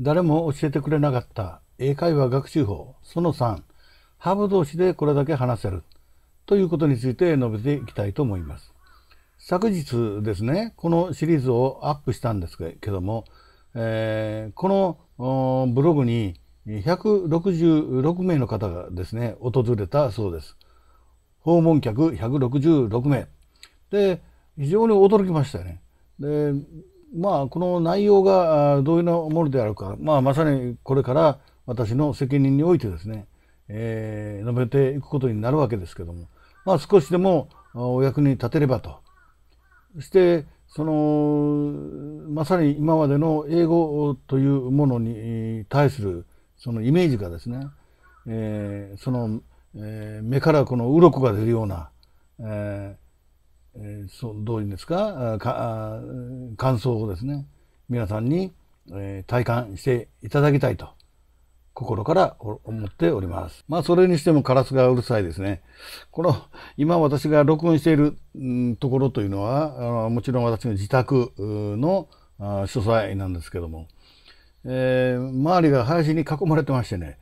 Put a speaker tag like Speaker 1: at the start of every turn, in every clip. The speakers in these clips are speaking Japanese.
Speaker 1: 誰も教えてくれなかった英会話学習法その3ハーブ同士でこれだけ話せるということについて述べていきたいと思います。昨日ですね、このシリーズをアップしたんですけども、えー、このブログに166名の方がですね、訪れたそうです。訪問客166名。で、非常に驚きましたよね。で、まあ、この内容がどういうものであるか、まあ、まさにこれから私の責任においてですね、えー、述べていくことになるわけですけども、まあ、少しでもお役に立てればと。そして、その、まさに今までの英語というものに対するそのイメージがですね、えー、その、えー、目からこの鱗が出るような、えーえ、そうどういうんですか？か感想をですね皆さんに、え、体感していただきたいと心から思っております。まあそれにしてもカラスがうるさいですね。この今私が録音している、ところというのはもちろん私の自宅の書斎なんですけども、えー、周りが林に囲まれてましてね、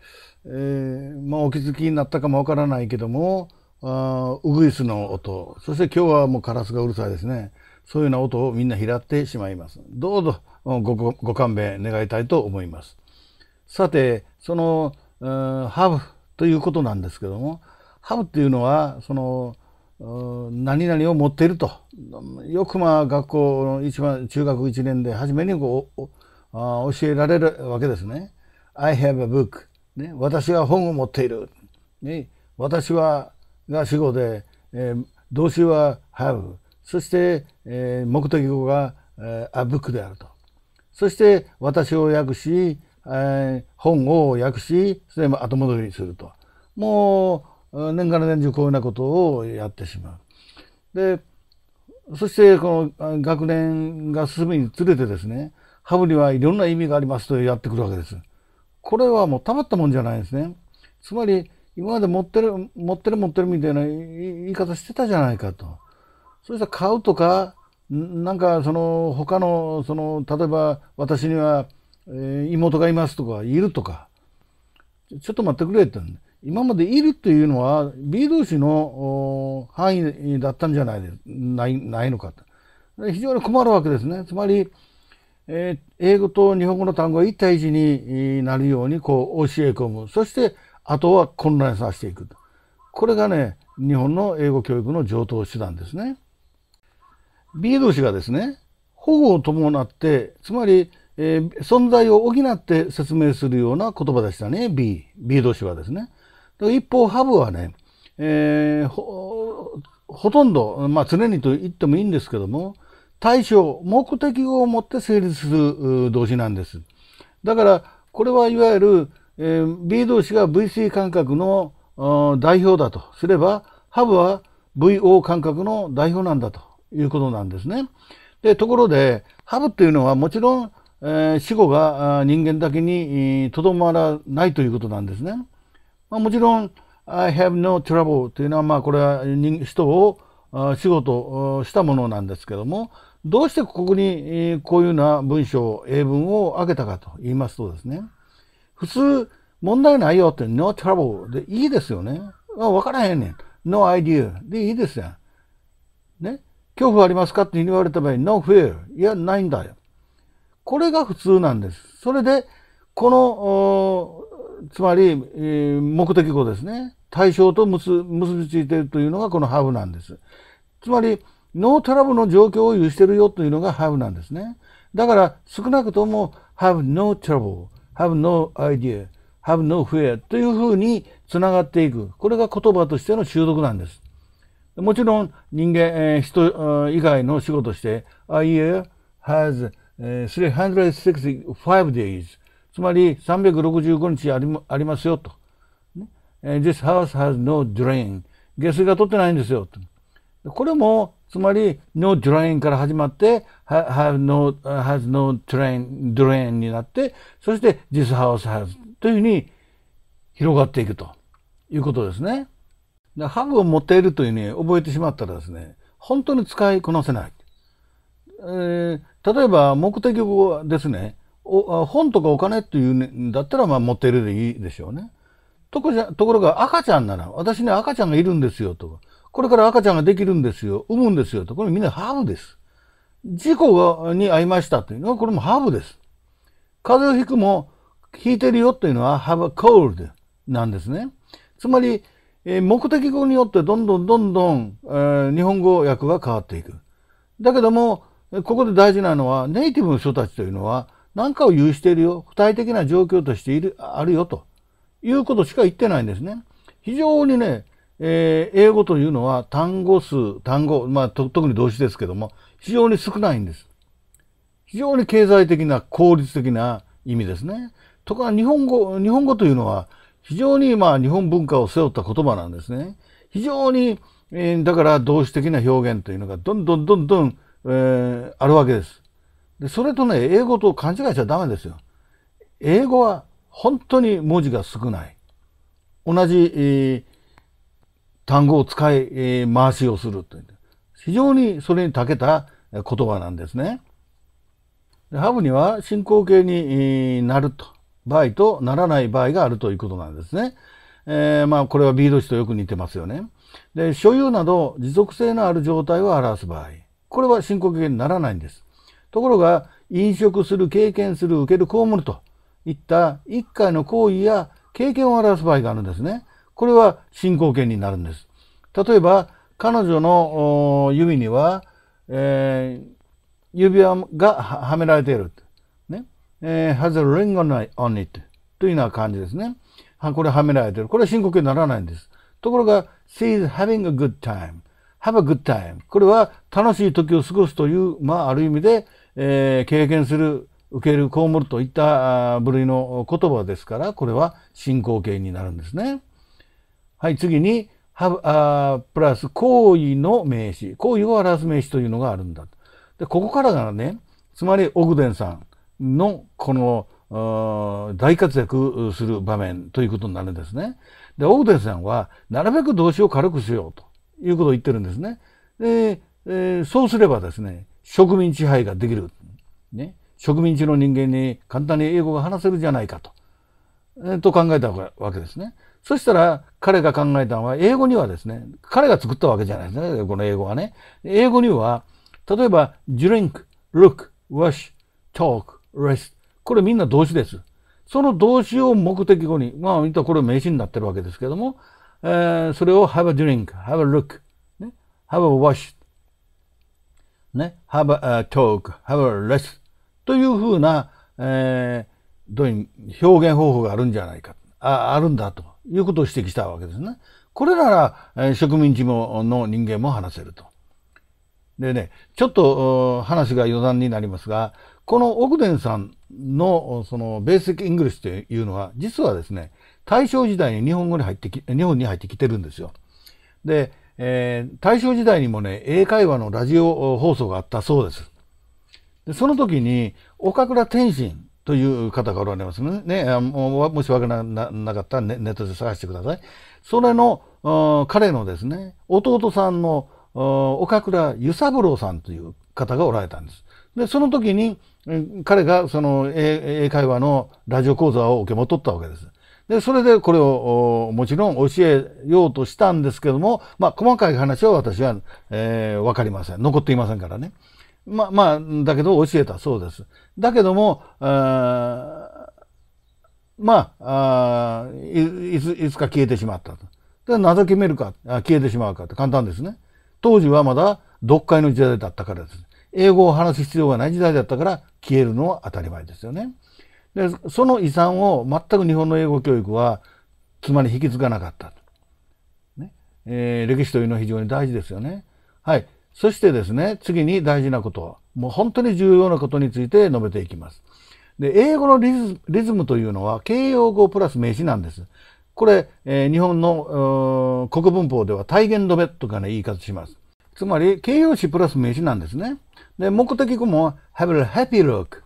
Speaker 1: えー、まあお気づきになったかもわからないけども、あウグイスの音、そして今日はもうカラスがうるさいですね。そういうような音をみんな拾ってしまいます。どうぞごご勘弁願いたいと思います。さて、その、ハブということなんですけども、ハブっていうのは、その、何々を持っていると。よくまあ学校の一番中学1年で初めにこう教えられるわけですね。I have a book、ね。私は本を持っている。ね、私はが主語で、えー、動詞は have。そして、えー、目的語が、えー、a book であると。そして私を訳し、えー、本を訳し、それも後戻りすると。もう、年がら年中こういうようなことをやってしまう。で、そしてこの学年が進むにつれてですね、ハブにはいろんな意味がありますとやってくるわけです。これはもうたまったもんじゃないですね。つまり、今まで持ってる、持ってる持ってるみたいな言い方してたじゃないかと。そしたら買うとか、なんかその他の、その、例えば私にはえ、妹がいますとか、いるとか、ちょっと待ってくれって。今までいるというのは B 動詞の範囲だったんじゃないないないのかと。非常に困るわけですね。つまり、えー、英語と日本語の単語が1対1になるようにこう教え込む。そして、あとは混乱させていく。これがね、日本の英語教育の上等手段ですね。B 動詞がですね、保護を伴って、つまり、えー、存在を補って説明するような言葉でしたね。B。B 動詞はですね。一方、ハブはね、えー、ほ、ほとんど、まあ常にと言ってもいいんですけども、対象、目的を持って成立する動詞なんです。だから、これはいわゆる、えー、B 動詞が VC 感覚の代表だとすれば、ハブは VO 感覚の代表なんだということなんですね。で、ところで、ハブっていうのはもちろんえー、死後が人間だけにとどまらないということなんですね。まあ、もちろん、I have no trouble というのは、まあ、これは人を仕事したものなんですけども、どうしてここにこういうような文章、英文を挙げたかと言いますとですね、普通、問題ないよって no trouble でいいですよね。わからへんねん。no idea でいいですよ。ね？恐怖ありますかって言われた場合、no fear。いや、ないんだよ。これが普通なんです。それで、この、つまり、えー、目的語ですね。対象と結びついているというのがこのハブなんです。つまり、ノートラブの状況を有してるよというのがハブなんですね。だから、少なくとも、have no trouble, have no idea, have no fear というふうにつながっていく。これが言葉としての習得なんです。もちろん、人間、えー、人以外の仕事して、a year has 365 days つまり365日ありありますよと。This house has no drain 下水が取ってないんですよと。これもつまり no drain から始まって have no, has no drain, drain になってそして this house has というふうに広がっていくということですね。でハブを持っているというふうに覚えてしまったらですね、本当に使いこなせない。えー、例えば目的語ですね。本とかお金っていうんだったら、まあ持っているでいいでしょうね。とこじゃところが赤ちゃんなら、私ね赤ちゃんがいるんですよとか、これから赤ちゃんができるんですよ、産むんですよと、これみんなハーブです。事故に遭いましたというのは、これもハーブです。風邪をひくも、ひいてるよというのは have a cold なんですね。つまり、え、目的語によってどんどんどんどん、えー、日本語訳が変わっていく。だけども、ここで大事なのは、ネイティブの人たちというのは、何かを有しているよ、具体的な状況としている、あるよということしか言ってないんですね。非常にね、えー、英語というのは単語数、単語、まあ特に動詞ですけども、非常に少ないんです。非常に経済的な効率的な意味ですね。とか日本語、日本語というのは非常にまあ日本文化を背負った言葉なんですね。非常に、えー、だから動詞的な表現というのがどんどんどんどん、えー、あるわけです。で、それとね、英語と勘違いしちゃダメですよ。英語は本当に文字が少ない。同じ、えー、単語を使い、えー、回しをするという。非常にそれに長けた言葉なんですね。でハブには進行形になると場合とならない場合があるということなんですね。えー、まあこれは B 動詞とよく似てますよね。で、所有など持続性のある状態を表す場合、これは進行形にならないんです。ところが、飲食する、経験する、受ける、被るといった一回の行為や経験を表す場合があるんですね。これは進行形になるんです。例えば、彼女の指には、えー、指輪がはめられている。ね。えー、has a ring on it というような感じですね。これはめられている。これは深刻にならないんです。ところが、she's having a good time. have a good time. これは楽しい時を過ごすという、まあ、ある意味で、えー、経験する、受ける、被るといった部類の言葉ですから、これは進行形になるんですね。はい、次に、have, あプラス行為の名詞。行為を表す名詞というのがあるんだ。で、ここからがね、つまり、オグデンさんのこの大活躍する場面ということになるんですね。で、オグデンさんは、なるべく動詞を軽くしようということを言ってるんですね。で、えー、そうすればですね、植民地配ができる。ね。植民地の人間に簡単に英語が話せるじゃないかと。えー、と考えたわけですね。そしたら彼が考えたのは英語にはですね、彼が作ったわけじゃないですね、この英語はね。英語には例えば、drink, look, wash, talk, rest。これみんな動詞です。その動詞を目的語に、まあ、見たこれ名詞になってるわけですけども、えー、それを have a drink, have a look, ね、have a wash, ね、have a talk, have a rest というふうな、えー、どういう表現方法があるんじゃないか、ああるんだと。いうことを指摘したわけですね。これなら、えー、植民地の人間も話せると。でね、ちょっと話が余談になりますが、このオグデンさんのその Basic English というのは、実はですね、大正時代に日本語に入ってき、日本に入ってきてるんですよ。で、えー、大正時代にもね、英会話のラジオ放送があったそうです。でその時に、岡倉天心という方がおられますね。ねももしわからなかったらネネットで探してください。それの、彼のですね、弟さんの岡倉湯三郎さんという方がおられたんです。で、その時に、彼がその英会話のラジオ講座を受け持っとったわけです。で、それでこれをもちろん教えようとしたんですけども、まあ、細かい話は私は、えー、わかりません。残っていませんからね。まあ、まあ、だけど教えたそうです。だけども、あまああいつ、いつか消えてしまったと。で、なぜ決めるか、消えてしまうかって簡単ですね。当時はまだ読解の時代だったからです。英語を話す必要がない時代だったから消えるのは当たり前ですよね。で、その遺産を全く日本の英語教育はつまり引き継がなかった。ねえー、歴史というのは非常に大事ですよね。はい。そしてですね、次に大事なこと、もう本当に重要なことについて述べていきます。で、英語のリズムというのは形容語プラス名詞なんです。これ、えー、日本の国文法では体言止めとかね、言い方します。つまり、形容詞プラス名詞なんですね。で、目的語も have a happy look。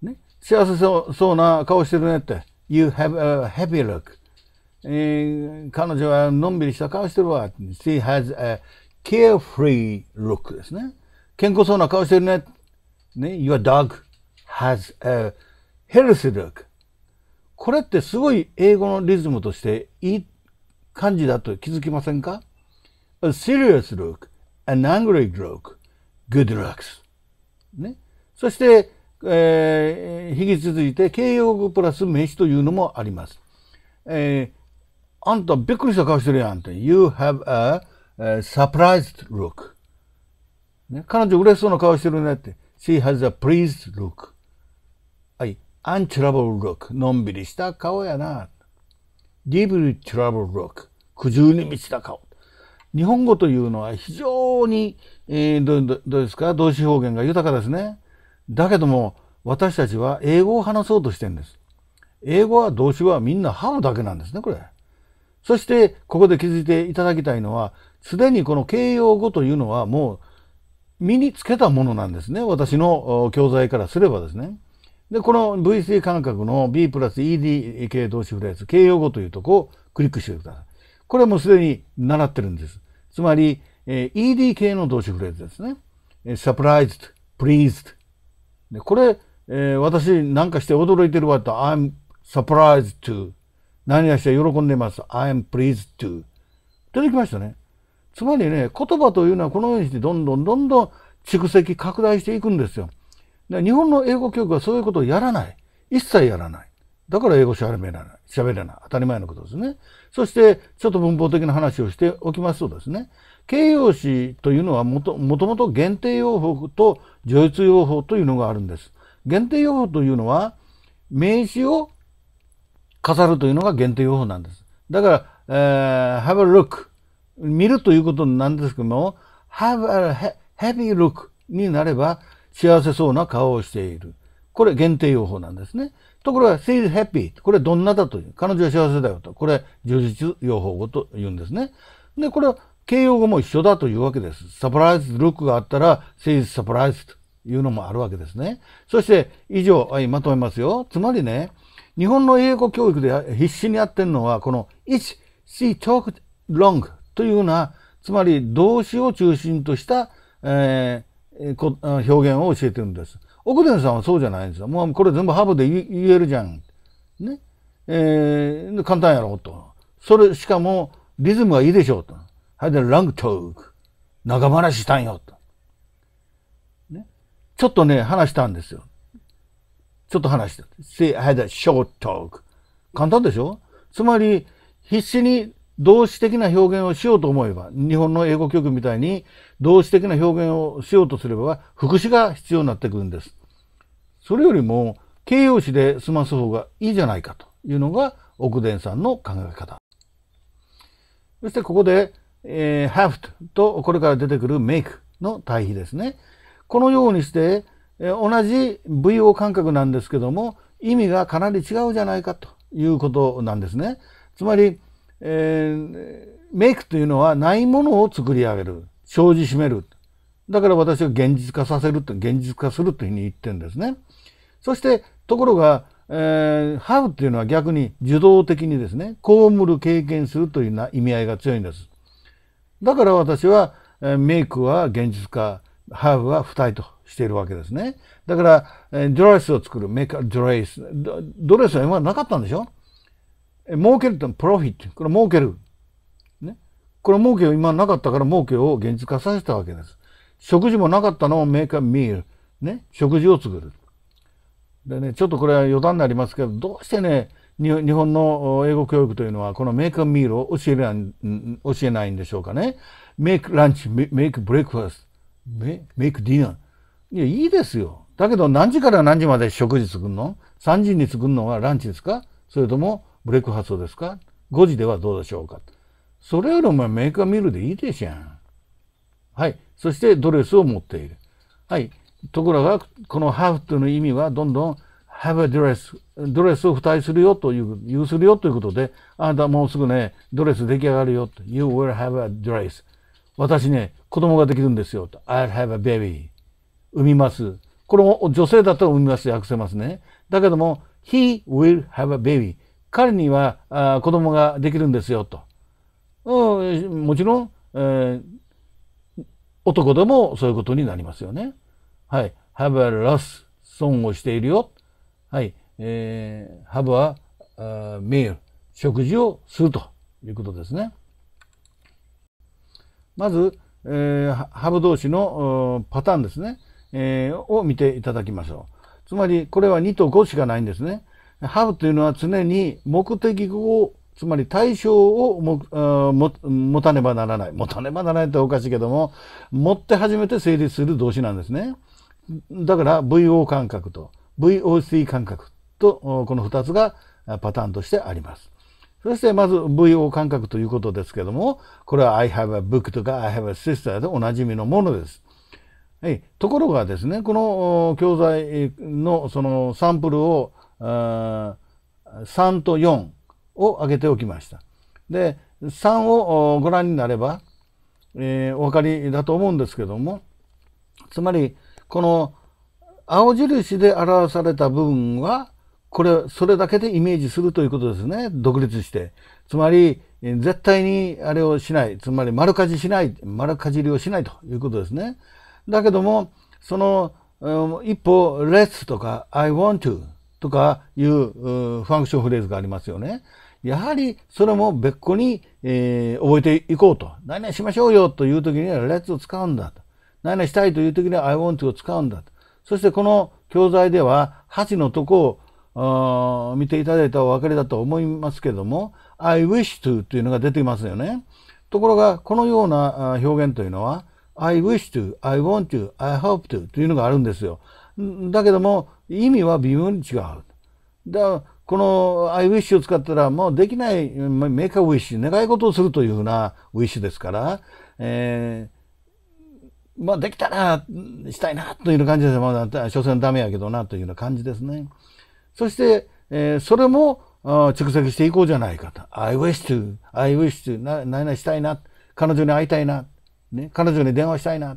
Speaker 1: ね、幸せそうそうな顔してるねって。You have a happy look。えー、彼女はのんびりした顔してるわ。She has a carefree look ですね。健康そうな顔してるね。ね Your dog has a healthy look。これってすごい英語のリズムとしていい感じだと気づきませんか ?a serious look, an angry look, good looks。ね。そして、えー、引き続いて形容語プラス名詞というのもあります。えー、あんたびっくりした顔してるやんって。You have a, a surprised look。ね、彼女嬉しそうな顔してるねって。She has a pleased look. はい。untroubled look。のんびりした顔やな。deeply troubled look。苦渋に満ちた顔。日本語というのは非常に、えー、どどどうですか？動詞表現が豊かですね。だけども私たちは英語を話そうとしてるんです。英語は動詞はみんなハウだけなんですね、これ。そしてここで気づいていただきたいのは、すでにこの形容語というのはもう身につけたものなんですね。私の教材からすればですね。で、この VC 感覚の B プラス ED 系動詞フレーズ、形容語というとこをクリックしてください。これもすでに習ってるんです。つまり、え、ED 系の動詞フレーズですね。surprised, pleased, でこれ、えー、私なんかして驚いてるわと、I'm surprised to 何がして喜んでます？I'm pleased to 出てきましたね。つまりね、言葉というのはこのようにしてどんどんどんどん蓄積拡大していくんですよ。で日本の英語教育はそういうことをやらない。一切やらない。だから英語喋れない。喋れない。当たり前のことですね。そして、ちょっと文法的な話をしておきますとですね、形容詞というのはもともと限定用法と序列用法というのがあるんです。限定用法というのは名詞を飾るというのが限定用法なんです。だから、えー、have a look 見るということなんですけども have a heavy look になれば幸せそうな顔をしている。これ限定用法なんですね。ところが she is happy これどんなだという。彼女は幸せだよと。これ充実用法語と言うんですね。で、これは形容語も一緒だというわけです。サプライズルックがあったら、セイズサプライズというのもあるわけですね。そして、以上、はい、まとめますよ。つまりね、日本の英語教育で必死にやってるのは、この It's she talked long? というような、つまり動詞を中心とした、えー、表現を教えてるんです。奥田さんはそうじゃないんですよ。もうこれ全部ハブで言えるじゃん。ね。えー、簡単やろと。それ、しかもリズムがいいでしょうと。はい、で、ラングトーク。長話したんよ。と。ね。ちょっとね、話したんですよ。ちょっと話した。say, I had a short talk. 簡単でしょ？つまり、必死に動詞的な表現をしようと思えば、日本の英語教育みたいに動詞的な表現をしようとすれば、副詞が必要になってくるんです。それよりも、形容詞で済ます方がいいじゃないかというのが奥伝さんの考え方。そしてここで、えー、have とこれから出てくる make の対比ですね。このようにして、えー、同じ VO 感覚なんですけども意味がかなり違うじゃないかということなんですね。つまり、えー、make というのはないものを作り上げる生じしめるだから私は現実化させるって現実化するというふうに言ってるんですね。そしてところが、えー、have っていうのは逆に受動的にですね被る経験するというな意味合いが強いんです。だから私は、えメイクは現実化、ハーブは不体としているわけですね。だから、えドレスを作る、メイクドレス。ドレスは今なかったんでしょ？儲けるとプロフィット。これ儲ける。ね。これ儲けを今なかったから儲けを現実化させたわけです。食事もなかったのを make a meal。ね。食事を作る。でね、ちょっとこれは余談になりますけど、どうしてね、日本の英語教育というのはこの make meal を教えない教えないんでしょうかね。 make lunch、make breakfast、make dinner。いや、いいですよ。だけど何時から何時まで食事作るの ?3 時に作るのはランチですか？それとも breakfast ですか ?5 時ではどうでしょうか？それよりもメイクミールでいいでしょ。はい。そしてドレスを持っている。はい。ところが、このハーフという意味はどんどん have a dress ドレスを付帯するよという、言うするよということで、あなたもうすぐね、ドレス出来上がるよと。You will have a dress. 私ね、子供ができるんですよと。I'll have a baby. 産みます。これも女性だったら産みますと訳せますね。だけども、he will have a baby. 彼にはあ子供ができるんですよと。うん、もちろん、えー、男でもそういうことになりますよね。はい。have a loss 損をしているよ。はい、えー、have a, meal 食事をするということですね。まず、えー、ハブ動詞のパターンですね、えー、を見ていただきましょう。つまり、これは2と5しかないんですね。ハブというのは常に目的を、つまり対象をもも持たねばならない。持たねばならないっておかしいけども、持って初めて成立する動詞なんですね。だから VO 感覚と VOC 感覚とこの2つがパターンとしてあります。そしてまず VO 感覚ということですけども、これは I have a book とか I have a sister でおなじみのものです。はい、ところがですね、この教材のそのサンプルを3と4を挙げておきました。で、3をご覧になれば、えー、お分かりだと思うんですけども、つまり、この青印で表された部分は、これ、それだけでイメージするということですね。独立して。つまり、絶対にあれをしない。つまり、丸かじしない。丸かじりをしないということですね。だけども、その、一歩、let's とか I want to とかいうファンクションフレーズがありますよね。やはり、それも別個に、えー、覚えていこうと。何々しましょうよという時には let's を使うんだと。何々したいという時には I want to を使うんだと。そしてこの教材では8のとこを見ていただいたお分かりだと思いますけども、I wish to というのが出ていますよね。ところが、このような表現というのは、I wish to, I want to, I hope to というのがあるんですよ。だけども、意味は微妙に違う。だからこの I wish を使ったらもうできない、メーカーウィッシュ、願い事をするというふうなウィッシュですから、えー、まあできたらしたいなという感じです、まあ、所詮ダメやけどなというような感じですね。そして、えー、それも蓄積していこうじゃないかと。I wish to, I wish to, な、何々したいな。彼女に会いたいな。ね、彼女に電話したいな。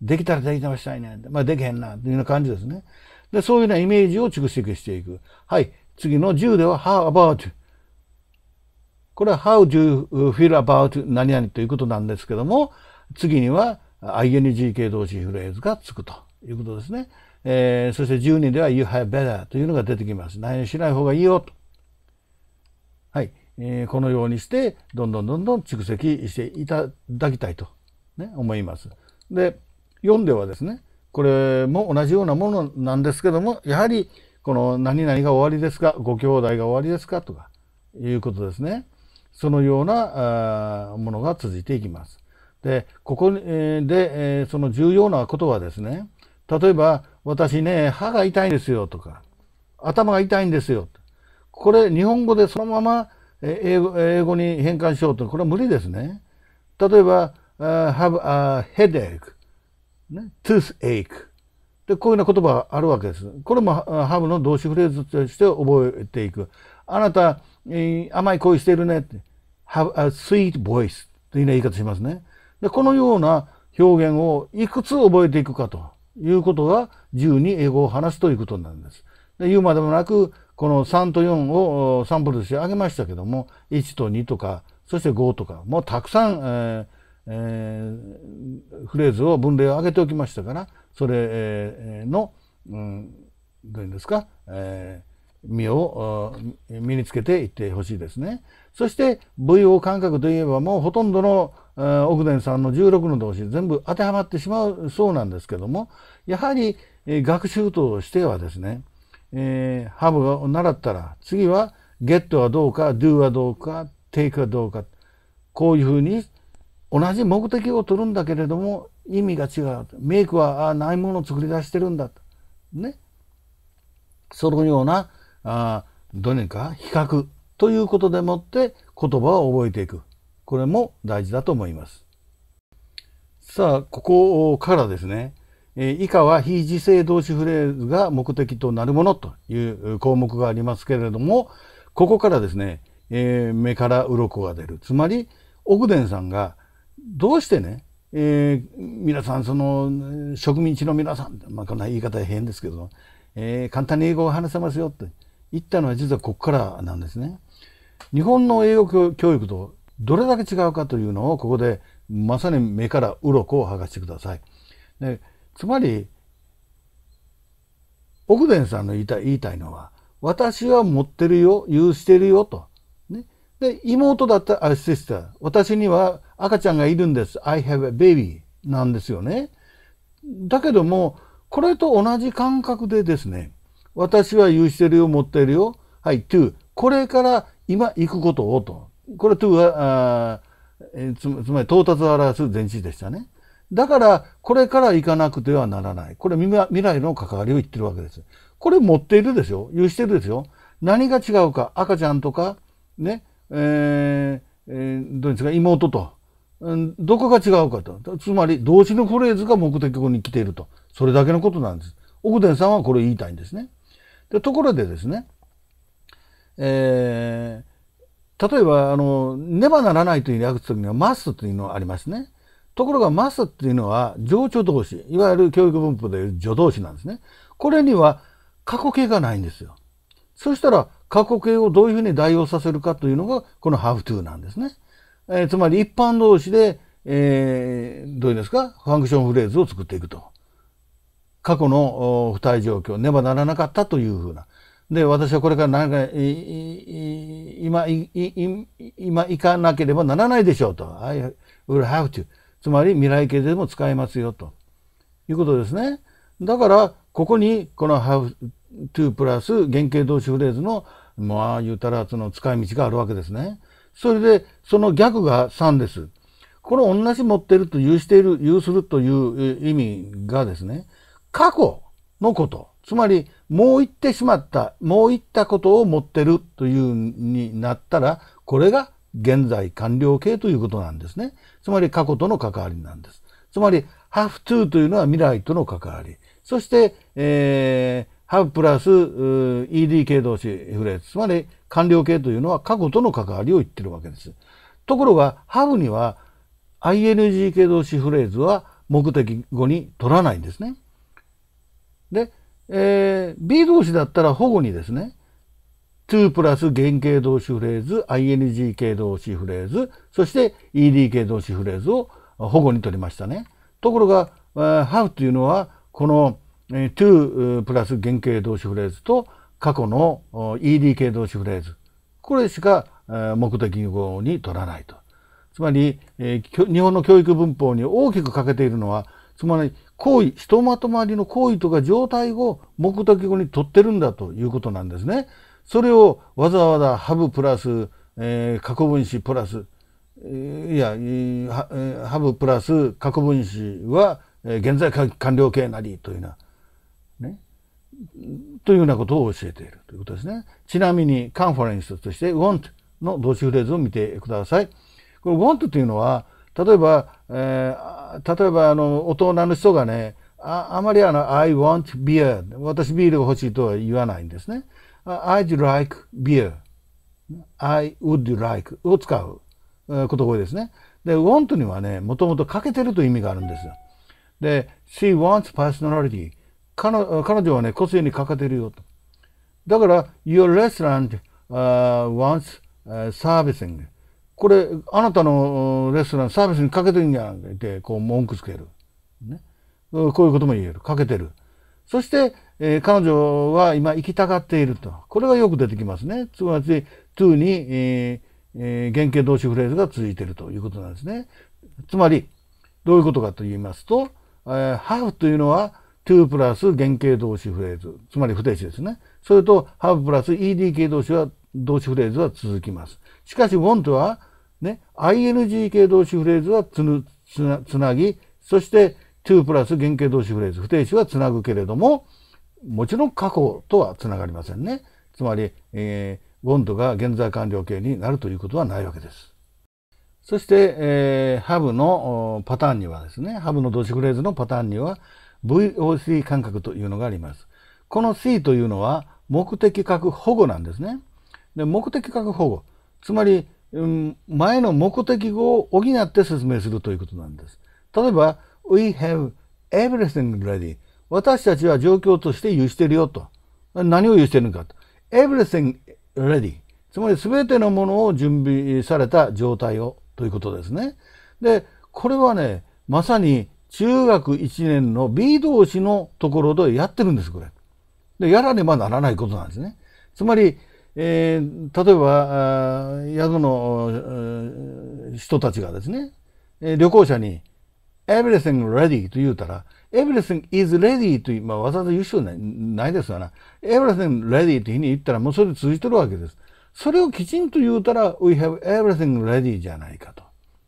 Speaker 1: できたら電話したいな。まあ、できへんな。というような感じですね。で、そういうようなイメージを蓄積していく。はい。次の10では how about これは how do you feel about 何々ということなんですけども、次には ing 形動詞フレーズがつくということですね。えー、そして12では You have better というのが出てきます。何々しない方がいいよと。はい。えー、このようにして、どんどんどんどん蓄積していただきたいと、ね、思います。で、4ではですね、これも同じようなものなんですけども、やはり、この何々が終わりですか、ご兄弟が終わりですかとかいうことですね。そのようなものが続いていきます。で、ここで、その重要なことはですね、例えば、私ね、歯が痛いんですよとか、頭が痛いんですよ。これ、日本語でそのまま英語英語に変換しようと、これは無理ですね。例えば、uh, have a headache, ね、toothache で、こういうような言葉があるわけです。これも have の動詞フレーズとして覚えていく。あなた、えー、甘い声してるねって。have a sweet voice というような言い方しますね。で、このような表現をいくつ覚えていくかと。いうことが自由に英語を話すということなんです。で言うまでもなく、この3と4をサンプルとして挙げましたけども、1と2とか、そして5とか、もうたくさん、えーえー、フレーズを分類を挙げておきましたから、それの、うん、どういうんですか、えー、身を身につけていってほしいですね。そして VO 感覚といえばもうほとんどの奥田さんの16の動詞全部当てはまってしまうそうなんですけどもやはり、学習としてはですね、えー、ハブを習ったら次はゲットはどうか do はどうか take はどうかこういうふうに同じ目的を取るんだけれども意味が違う。メイクはあないものを作り出してるんだ。とね。そのようなあどれか比較ということでもって言葉を覚えていく。これも大事だと思います。さあ、ここからですね、以下は非自制動詞フレーズが目的となるものという項目がありますけれども、ここからですね、えー、目から鱗が出る。つまり、奥伝さんがどうしてね、えー、皆さん、その植民地の皆さん、まあ、こんな言い方は変ですけど、えー、簡単に英語を話せますよって言ったのは実はここからなんですね。日本の英語教育とどれだけ違うかというのをここでまさに目から鱗を剥がしてください。でつまり奥伝さんの言いたい言いたいのは私は持ってるよ、有してるよと。で、妹だったら、あ、シスター。私には赤ちゃんがいるんです。I have a baby なんですよね。だけども、これと同じ感覚でですね、私は有してるよ、持ってるよ。はい、to。これから今行くことをと。これ to は、えつつまり到達を表す前置でしたね。だから、これから行かなくてはならない。これ未来の関わりを言ってるわけです。これ持っているですよ。有してるですよ。何が違うか？赤ちゃんとか、ね、えー、えー、どうですか、妹と。うん、どこが違うかと。つまり、動詞のフレーズが目的語に来ていると。それだけのことなんです。奥田さんはこれ言いたいんですね。でところでですね、えー、例えば、あの、ねばならないという訳すときには、must というのがありますね。ところが、must っていうのは、情緒動詞、いわゆる教育文法でいう助動詞なんですね。これには過去形がないんですよ。そしたら、過去形をどういうふうに代用させるかというのが、この have to なんですね。えー、つまり、一般動詞で、えー、どういうんですか、ファンクションフレーズを作っていくと。過去の不対状況、ねばならなかったというふうな。で、私はこれから何か、今、今行かなければならないでしょうと。I will have to. つまり未来形でも使えますよということですね。だから、ここにこの have to プラス原型動詞フレーズの、まあ言うたらその使い道があるわけですね。それで、その逆が3です。この同じ持ってると有している、有するという意味がですね、過去のこと。つまり、もう言ってしまった、もう言ったことを持ってるというになったら、これが現在完了形ということなんですね。つまり過去との関わりなんです。つまり、have to というのは未来との関わり。そして、えー、have プラス ed 形動詞フレーズ。つまり、完了形というのは過去との関わりを言ってるわけです。ところが、have には ing 形動詞フレーズは目的語に取らないんですね。で、えー、B 動詞だったら保護にですね、to プラス原型動詞フレーズ、ing 形動詞フレーズ、そして ed 形動詞フレーズを保護に取りましたね。ところが、have というのは、この to プラス原型動詞フレーズと過去の ed 形動詞フレーズ、これしか目的語に取らないと。つまり、日本の教育文法に大きく欠けているのは、つまり行為、ひとまとまりの行為とか状態を目的語に取ってるんだということなんですね。それをわざわざハブプラス、過去分詞プラス、いや、ハブプラス過去分詞は、現在完了形なりというような、というようなことを教えているということですね。ちなみにカンファレンスとして want の動詞フレーズを見てください。これ want というのは、例えば、えー、例えばあの大人の人がねああまりあの I want beer 私ビールが欲しいとは言わないんですね。I'd like beer I would like を使うことが多いですね。で want にはねもともと欠けてるという意味があるんですよ。で She wants personality 彼女はね個性に欠けてるよとだから Your restaurant、uh, wants、uh, servicing これ、あなたのレストランサービスにかけてるんじゃんって、こう文句つける。ね。こういうことも言える。かけてる。そして、えー、彼女は今行きたがっていると。これがよく出てきますね。つまり、to に、えーえー、原型動詞フレーズが続いているということなんですね。つまり、どういうことかと言いますと、えー、have というのは to プラス原型動詞フレーズ。つまり不定詞ですね。それと have プラス ed 形動詞は動詞フレーズは続きます。しかし want はね、ing 形動詞フレーズはつぬつなつなぎ、そして to プラス原型動詞フレーズ、不定詞はつなぐけれども、もちろん過去とはつながりませんね。つまり、えー、want が現在完了形になるということはないわけです。そして、えー、have のパターンにはですね、have の動詞フレーズのパターンには VOC 感覚というのがあります。この C というのは目的確保護なんですね。で目的確保護。つまり、うん前の目的語を補って説明するということなんです。例えば、We have everything ready. 私たちは状況として有してるよと。何を有してるのかと。everything ready. つまり全てのものを準備された状態をということですね。で、これはね、まさに中学1年の B 動詞のところでやってるんです、これ。で、やらねばならないことなんですね。つまり、えー、例えば宿の人たちがですね旅行者に「everything ready」と言うたら「everything is ready」という、まあ、わざわざ言う必要ないですよな「everything ready」というふうに言ったらもうそれで通じてるわけです。それをきちんと言うたら「we have everything ready」じゃないかと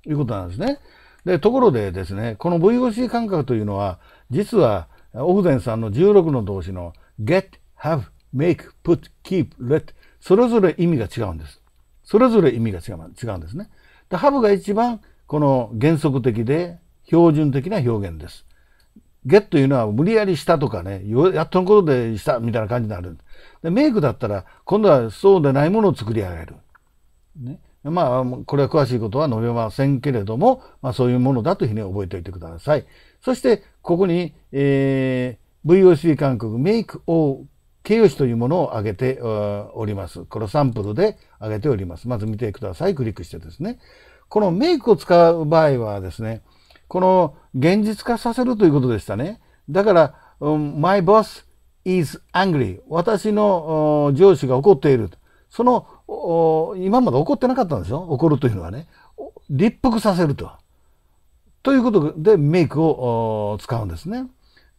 Speaker 1: いうことなんですね。でところでですねこの VOC 感覚というのは実はオフゼンさんの16の動詞の get, have, make, put, keep, let それぞれ意味が違うんです。それぞれ意味が違うんですね。で、have が一番この原則的で標準的な表現です。get というのは無理やりしたとかね、やっとのことでしたみたいな感じになる。で、make だったら今度はそうでないものを作り上げる。ね。まあ、これは詳しいことは述べませんけれども、まあそういうものだというふうに覚えておいてください。そして、ここに、えー、VOC 韓国 make O 形容詞というものを挙げております。これサンプルで挙げております。まず見てください。クリックしてですね。このメイクを使う場合はですね、この現実化させるということでしたね。だから、my boss is angry. 私の上司が怒っている。その、今まで怒ってなかったんですよ。怒るというのはね。立腹させると。ということで、メイクを使うんですね。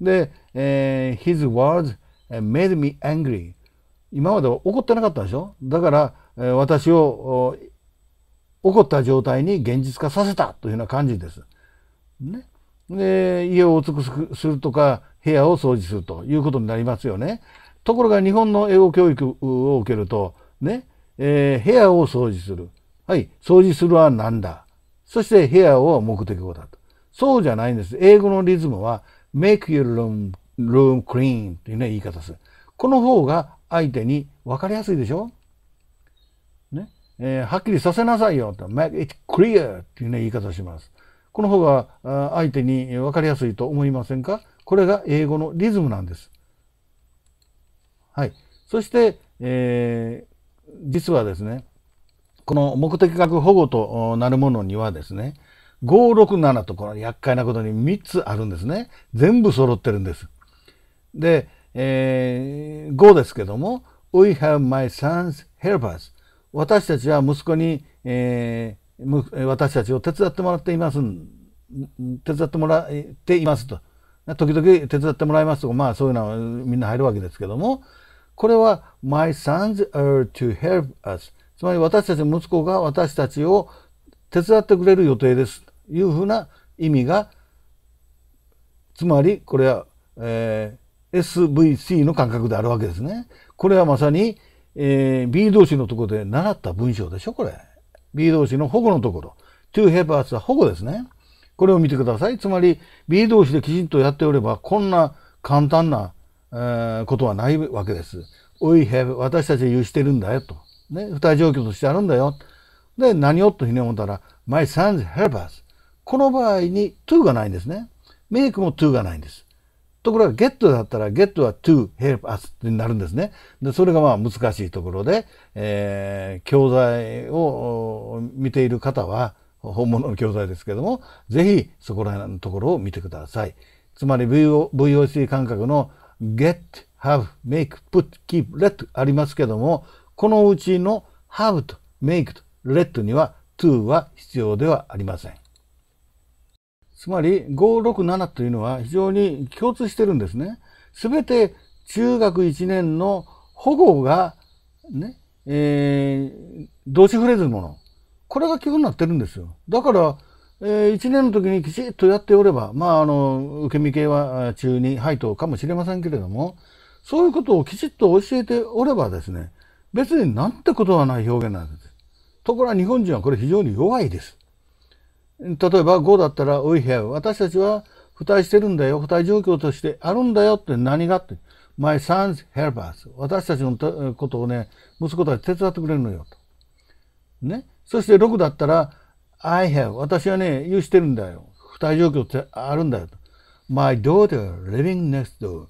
Speaker 1: で、えー、his words made me angry. 今までは怒ってなかったでしょ？だから、え私を怒った状態に現実化させたというような感じです。ね。で、家を美しくするとか、部屋を掃除するということになりますよね。ところが日本の英語教育を受けると、ね、えー、部屋を掃除する。はい、掃除するは何だ。そして部屋を目的語だと。そうじゃないんです。英語のリズムは make your room room clean というね、言い方です。この方が相手に分かりやすいでしょね。えー、はっきりさせなさいよと。make it clear っていうね、言い方します。この方が相手に分かりやすいと思いませんかこれが英語のリズムなんです。はい。そして、えー、実はですね、この目的学保護となるものにはですね、567とこの厄介なことに3つあるんですね。全部揃ってるんです。で、えー、5ですけども、We have my son's helpers. 私たちは息子に、えー、私たちを手伝ってもらっています。手伝ってもらっていますと。時々手伝ってもらいますとか、まあそういうのはみんな入るわけですけども、これは My sons are to help us. つまり私たちの息子が私たちを手伝ってくれる予定です。というふうな意味が、つまりこれは、えー SVC の感覚であるわけですね。これはまさに、えー、B 動詞のところで習った文章でしょこれ。B 動詞の保護のところ。to help us は保護ですね。これを見てください。つまり B 動詞できちんとやっておれば、こんな簡単な、ことはないわけです。We have 私たちは有してるんだよと。ね。二重状況としてあるんだよ。で、何をとひね思ったら、my sons help us。この場合に to がないんですね。make も to がないんです。ところが get だったら get は to help us になるんですね。で、それがまあ難しいところで、えー、教材を見ている方は、本物の教材ですけども、ぜひそこら辺のところを見てください。つまり VOC 感覚の get, have, make, put, keep, let ありますけども、このうちの have と make と let には to は必要ではありません。つまり567というのは非常に共通してるんですね。すべて中学1年の保護がね、えー、動詞フレーズのもの。これが基本になってるんですよ。だから、えー、1年の時にきちっとやっておれば、まあ、あの、受け身系は中に配当かもしれませんけれども、そういうことをきちっと教えておればですね、別になんてことはない表現なんです。ところが日本人はこれ非常に弱いです。例えば5だったら We have 私たちは付帯してるんだよ。付帯状況としてあるんだよって何がって。My sons help us. 私たちのことをね、息子たち手伝ってくれるのよと。ね。そして6だったら I have 私はね、有してるんだよ。付帯状況ってあるんだよ。My daughter living next door.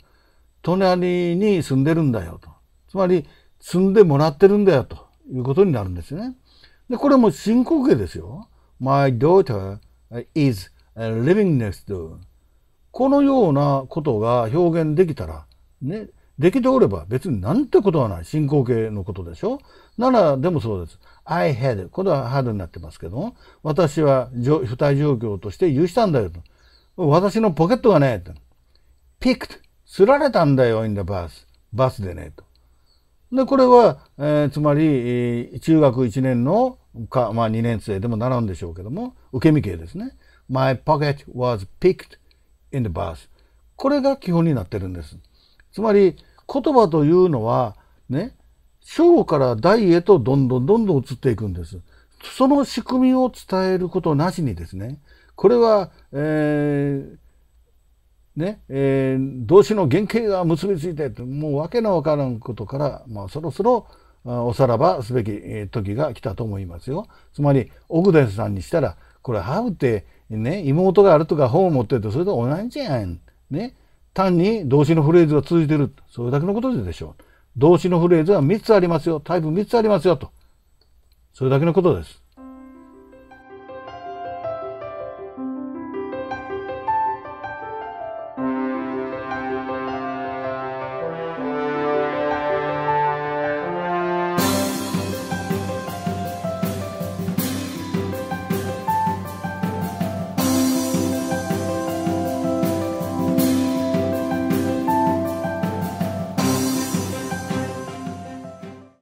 Speaker 1: 隣に住んでるんだよと。つまり住んでもらってるんだよということになるんですね。で、これも深刻形ですよ。My daughter is living next door. このようなことが表現できたら、ね、できておれば別になんてことはない。進行形のことでしょなら、でもそうです。I had. これは had になってますけども、私は不体状況として有したんだよと。私のポケットがね、と。picked. すられたんだよ、in the bus. バスでね、と。で、これは、えー、つまり、中学1年のか、まあ2年生でも習うんでしょうけども、受け身形ですね。My pocket was picked in the bus. これが基本になってるんです。つまり、言葉というのは、ね、小から大へとどんどんどんどん移っていくんです。その仕組みを伝えることなしにですね、これは、えー、ね、えー、動詞の原型が結びついて、もうわけのわからんことから、まあ、そろそろおさらばすべき時が来たと思いますよ。つまり、奥田さんにしたら、これ、ハブって、ね、妹があるとか本を持ってると、それと同じじゃん。ね。単に動詞のフレーズが続いてる。それだけのことでしょう。動詞のフレーズは3つありますよ。タイプ3つありますよ。と。それだけのことです。